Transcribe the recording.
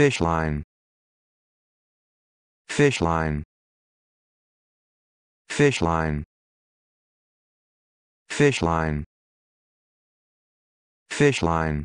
fish line. Fish line. Fish line. Fish line. Fish line.